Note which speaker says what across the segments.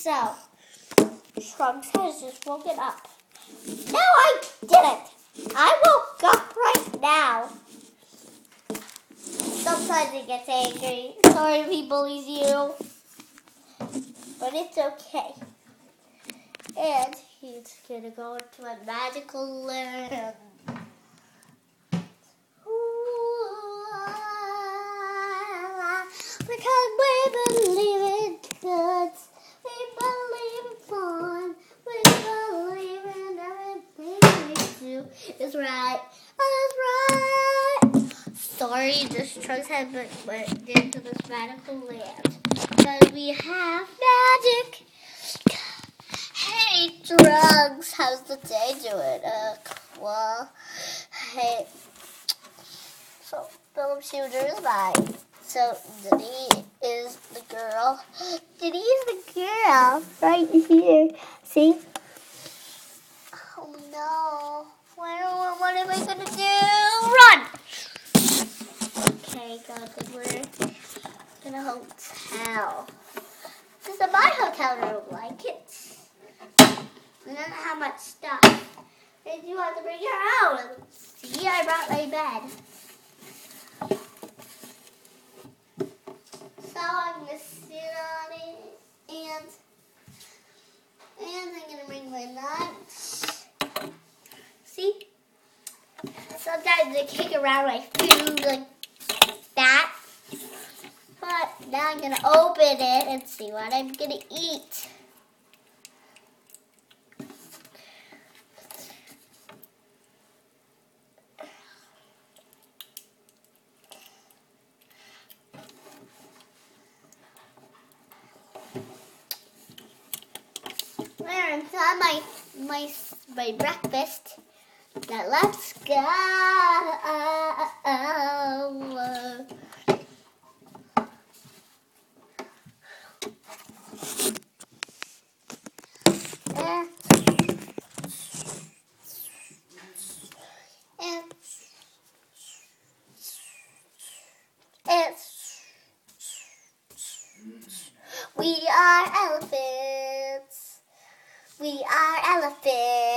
Speaker 1: So, Trunks has just woken up. No, I didn't. I woke up right now. Sometimes he gets angry. Sorry if he bullies you. But it's okay. And he's gonna go into a magical land. Because we believe in goods, we believe in fun, we believe in everything is right, is right. Sorry, this trunks have been went into this magical land. Because we have magic. Hey, drugs, how's the day doing? Uh, well, hey, so Philip Shooter is mine. So Denise is the girl. Denise is the girl right here. See? Oh no. Am I gonna do? Run! Okay, good. We're in a hotel. This is my hotel room, like it. And then how much stuff. And you have to bring your own. See, I brought my bed. So I'm gonna sit on it and and I'm gonna bring my lunch. See? Sometimes I kick around my food like that. But now I'm gonna open it and see what I'm gonna eat. There, I'm my my my breakfast. Now let's go. We are elephants. We are elephants.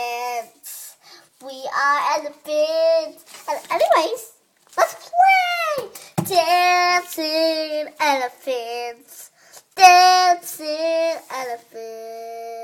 Speaker 1: We are elephants. And anyways, let's play. Dancing elephants. Dancing elephants.